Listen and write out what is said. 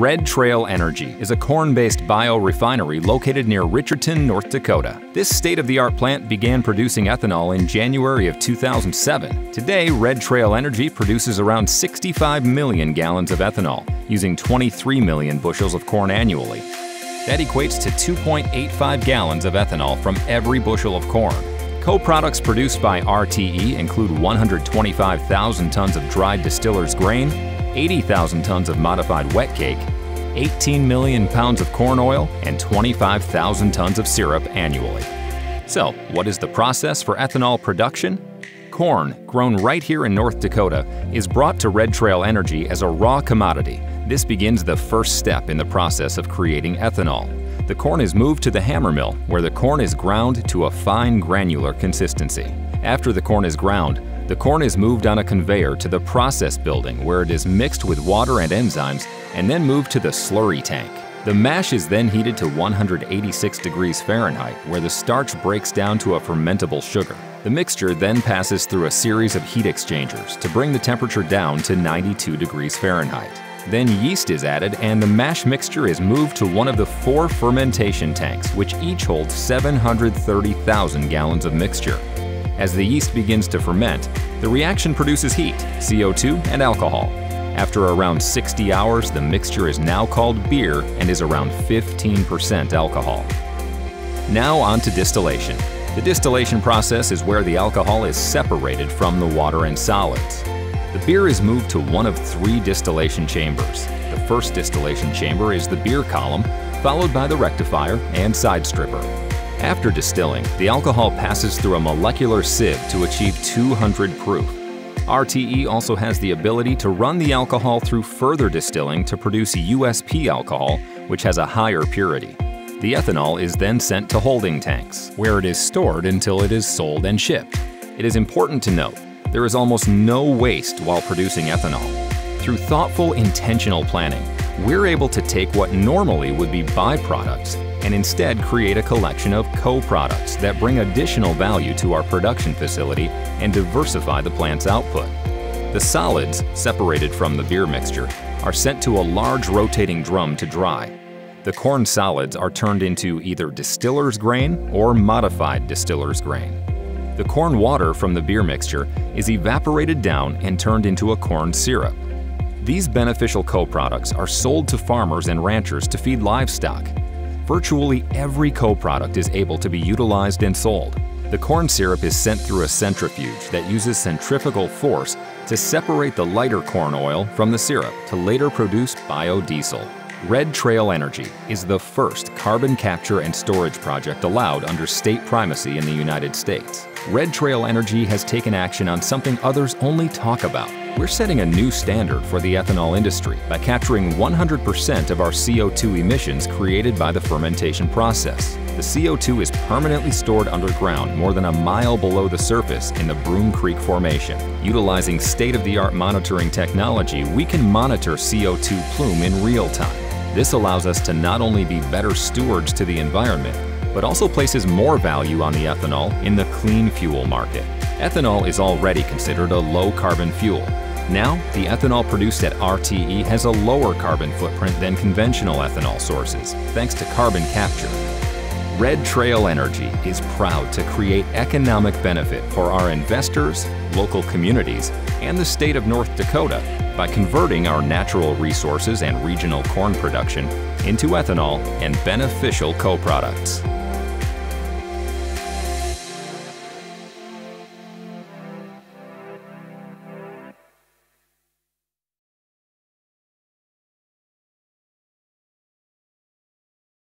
Red Trail Energy is a corn-based biorefinery located near Richardton, North Dakota. This state-of-the-art plant began producing ethanol in January of 2007. Today, Red Trail Energy produces around 65 million gallons of ethanol, using 23 million bushels of corn annually. That equates to 2.85 gallons of ethanol from every bushel of corn. Co-products produced by RTE include 125,000 tons of dried distiller's grain, 80,000 tons of modified wet cake, 18 million pounds of corn oil, and 25,000 tons of syrup annually. So, what is the process for ethanol production? Corn, grown right here in North Dakota, is brought to Red Trail Energy as a raw commodity. This begins the first step in the process of creating ethanol. The corn is moved to the hammer mill, where the corn is ground to a fine granular consistency. After the corn is ground, the corn is moved on a conveyor to the process building where it is mixed with water and enzymes and then moved to the slurry tank. The mash is then heated to 186 degrees Fahrenheit where the starch breaks down to a fermentable sugar. The mixture then passes through a series of heat exchangers to bring the temperature down to 92 degrees Fahrenheit. Then yeast is added and the mash mixture is moved to one of the four fermentation tanks which each hold 730,000 gallons of mixture. As the yeast begins to ferment, the reaction produces heat, CO2, and alcohol. After around 60 hours, the mixture is now called beer and is around 15% alcohol. Now on to distillation. The distillation process is where the alcohol is separated from the water and solids. The beer is moved to one of three distillation chambers. The first distillation chamber is the beer column, followed by the rectifier and side stripper. After distilling, the alcohol passes through a molecular sieve to achieve 200 proof. RTE also has the ability to run the alcohol through further distilling to produce USP alcohol, which has a higher purity. The ethanol is then sent to holding tanks, where it is stored until it is sold and shipped. It is important to note, there is almost no waste while producing ethanol. Through thoughtful, intentional planning, we're able to take what normally would be byproducts and instead create a collection of co-products that bring additional value to our production facility and diversify the plant's output. The solids, separated from the beer mixture, are sent to a large rotating drum to dry. The corn solids are turned into either distiller's grain or modified distiller's grain. The corn water from the beer mixture is evaporated down and turned into a corn syrup. These beneficial co-products are sold to farmers and ranchers to feed livestock, virtually every co-product is able to be utilized and sold. The corn syrup is sent through a centrifuge that uses centrifugal force to separate the lighter corn oil from the syrup to later produce biodiesel. Red Trail Energy is the first carbon capture and storage project allowed under state primacy in the United States. Red Trail Energy has taken action on something others only talk about. We're setting a new standard for the ethanol industry by capturing 100% of our CO2 emissions created by the fermentation process. The CO2 is permanently stored underground more than a mile below the surface in the Broom Creek Formation. Utilizing state-of-the-art monitoring technology, we can monitor CO2 plume in real time. This allows us to not only be better stewards to the environment, but also places more value on the ethanol in the clean fuel market. Ethanol is already considered a low-carbon fuel. Now, the ethanol produced at RTE has a lower carbon footprint than conventional ethanol sources, thanks to carbon capture. Red Trail Energy is proud to create economic benefit for our investors, local communities, and the state of North Dakota by converting our natural resources and regional corn production into ethanol and beneficial co-products.